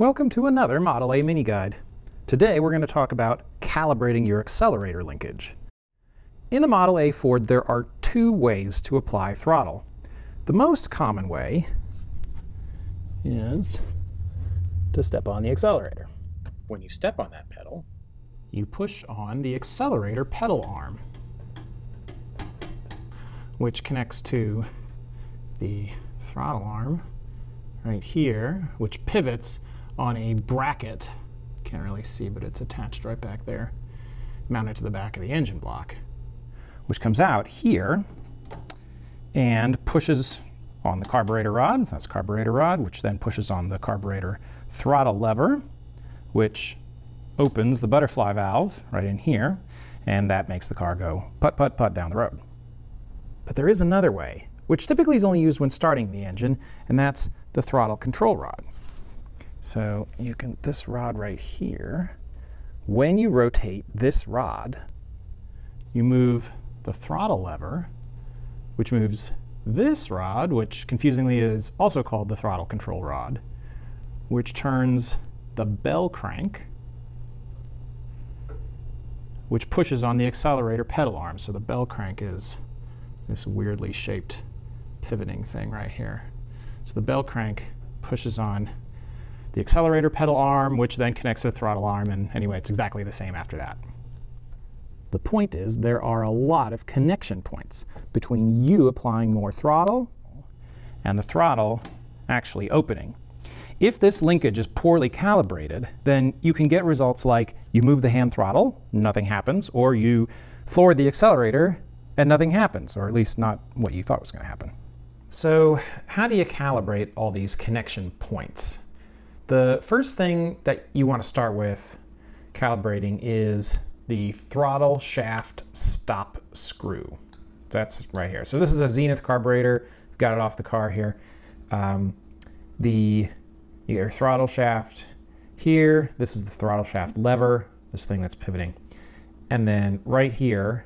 Welcome to another Model A mini guide. Today we're going to talk about calibrating your accelerator linkage. In the Model A Ford there are two ways to apply throttle. The most common way is to step on the accelerator. When you step on that pedal, you push on the accelerator pedal arm, which connects to the throttle arm right here, which pivots on a bracket. Can't really see, but it's attached right back there, mounted to the back of the engine block, which comes out here and pushes on the carburetor rod. That's carburetor rod, which then pushes on the carburetor throttle lever, which opens the butterfly valve right in here, and that makes the car go put, put, put down the road. But there is another way, which typically is only used when starting the engine, and that's the throttle control rod. So you can, this rod right here, when you rotate this rod, you move the throttle lever, which moves this rod, which confusingly is also called the throttle control rod, which turns the bell crank, which pushes on the accelerator pedal arm. So the bell crank is this weirdly shaped pivoting thing right here. So the bell crank pushes on the accelerator pedal arm, which then connects to the throttle arm, and anyway, it's exactly the same after that. The point is there are a lot of connection points between you applying more throttle and the throttle actually opening. If this linkage is poorly calibrated, then you can get results like you move the hand throttle, nothing happens, or you floor the accelerator and nothing happens, or at least not what you thought was going to happen. So how do you calibrate all these connection points? The first thing that you want to start with calibrating is the throttle shaft stop screw. That's right here. So this is a Zenith carburetor. Got it off the car here. Um, the you your throttle shaft here. This is the throttle shaft lever, this thing that's pivoting. And then right here,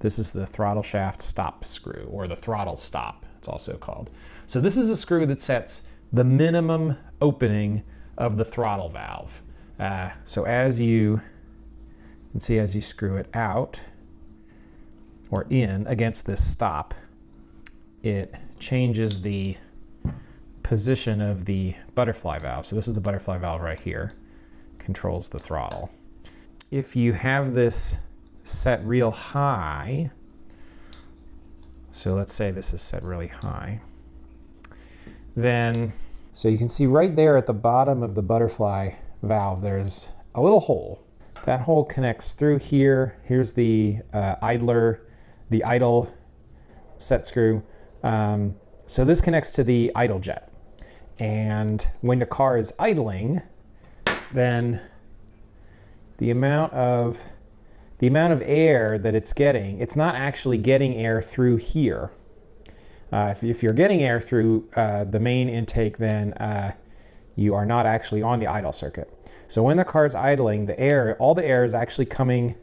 this is the throttle shaft stop screw, or the throttle stop, it's also called. So this is a screw that sets the minimum opening of the throttle valve. Uh, so as you can see, as you screw it out or in against this stop, it changes the position of the butterfly valve. So this is the butterfly valve right here, controls the throttle. If you have this set real high, so let's say this is set really high, then, so you can see right there at the bottom of the butterfly valve, there's a little hole. That hole connects through here. Here's the uh, idler, the idle set screw. Um, so this connects to the idle jet. And when the car is idling, then the amount of the amount of air that it's getting, it's not actually getting air through here. Uh, if, if, you're getting air through uh, the main intake, then uh, you are not actually on the idle circuit. So when the car is idling, the air, all the air is actually coming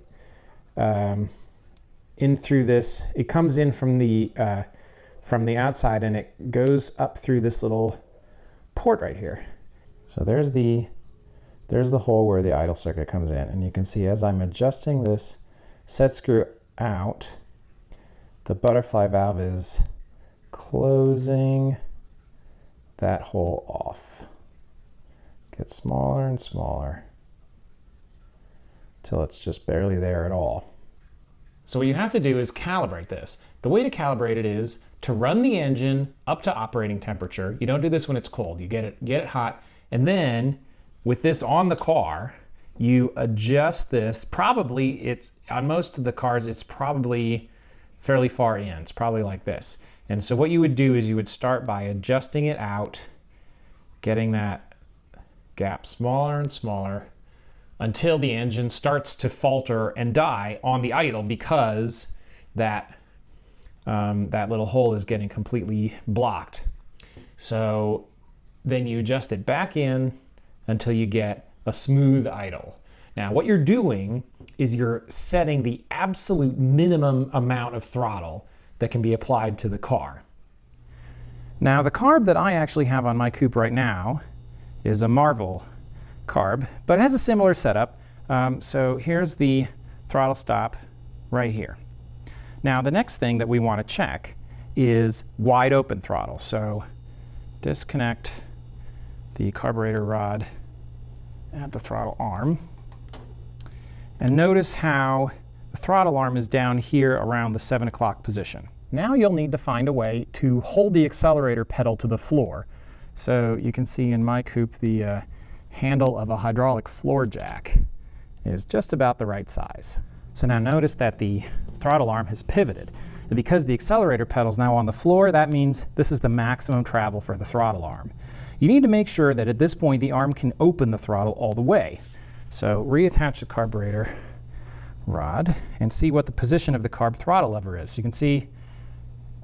um, in through this. It comes in from the uh, from the outside and it goes up through this little port right here. So there's the there's the hole where the idle circuit comes in. And you can see as I'm adjusting this set screw out, the butterfly valve is closing that hole off. Get smaller and smaller till it's just barely there at all. So what you have to do is calibrate this. The way to calibrate it is to run the engine up to operating temperature. You don't do this when it's cold. You get it, get it hot, and then with this on the car, you adjust this. Probably it's on most of the cars, it's probably fairly far in. It's probably like this. And so what you would do is you would start by adjusting it out, getting that gap smaller and smaller until the engine starts to falter and die on the idle because that um, that little hole is getting completely blocked. So then you adjust it back in until you get a smooth idle. Now, what you're doing is you're setting the absolute minimum amount of throttle that can be applied to the car. Now, the carb that I actually have on my coupe right now is a Marvel carb, but it has a similar setup. Um, so here's the throttle stop right here. Now the next thing that we want to check is wide open throttle. So disconnect the carburetor rod at the throttle arm. And notice how the throttle arm is down here around the 7 o'clock position. Now you'll need to find a way to hold the accelerator pedal to the floor. So you can see in my coupe the uh, handle of a hydraulic floor jack is just about the right size. So now notice that the throttle arm has pivoted. And because the accelerator pedal is now on the floor, that means this is the maximum travel for the throttle arm. You need to make sure that at this point the arm can open the throttle all the way. So reattach the carburetor rod and see what the position of the carb throttle lever is. You can see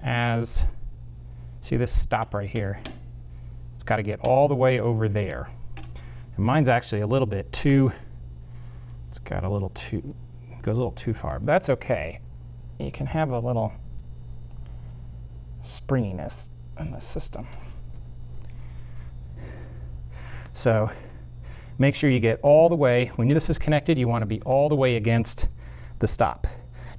as, see this stop right here, it's got to get all the way over there. And mine's actually a little bit too, it's got a little too, goes a little too far, but that's okay. You can have a little springiness in the system. So make sure you get all the way, when this is connected, you want to be all the way against the stop.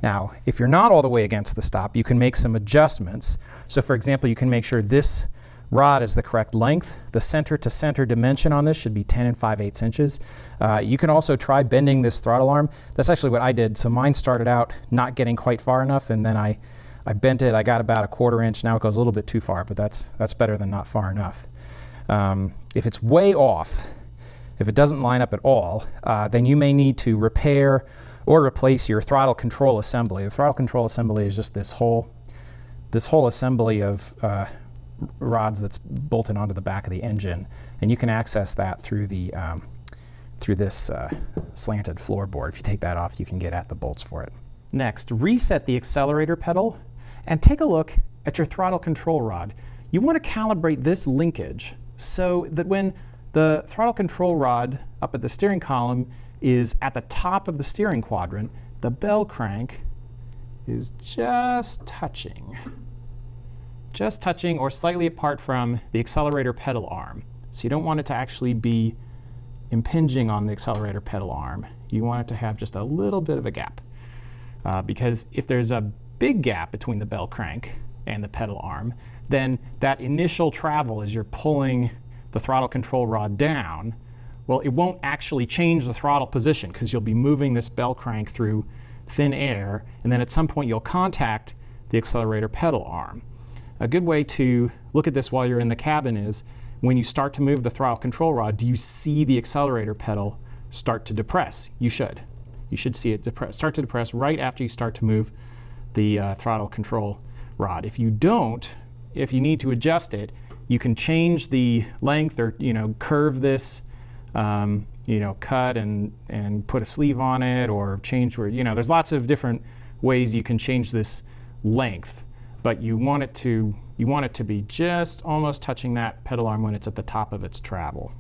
Now, if you're not all the way against the stop, you can make some adjustments. So for example, you can make sure this rod is the correct length. The center to center dimension on this should be 10 and 5 eighths inches. Uh, you can also try bending this throttle arm. That's actually what I did. So mine started out not getting quite far enough and then I, I bent it. I got about a quarter inch. Now it goes a little bit too far, but that's, that's better than not far enough. Um, if it's way off, if it doesn't line up at all, uh, then you may need to repair or replace your throttle control assembly. The throttle control assembly is just this whole, this whole assembly of uh, rods that's bolted onto the back of the engine, and you can access that through the um, through this uh, slanted floorboard. If you take that off, you can get at the bolts for it. Next, reset the accelerator pedal and take a look at your throttle control rod. You want to calibrate this linkage so that when the throttle control rod up at the steering column is at the top of the steering quadrant, the bell crank is just touching just touching or slightly apart from the accelerator pedal arm. So you don't want it to actually be impinging on the accelerator pedal arm. You want it to have just a little bit of a gap. Uh, because if there's a big gap between the bell crank and the pedal arm, then that initial travel as you're pulling the throttle control rod down, well, it won't actually change the throttle position because you'll be moving this bell crank through thin air, and then at some point you'll contact the accelerator pedal arm. A good way to look at this while you're in the cabin is when you start to move the throttle control rod, do you see the accelerator pedal start to depress? You should. You should see it depress, start to depress right after you start to move the uh, throttle control rod. If you don't, if you need to adjust it, you can change the length or you know curve this, um, you know cut and and put a sleeve on it or change where you know there's lots of different ways you can change this length but you want it to you want it to be just almost touching that pedal arm when it's at the top of its travel.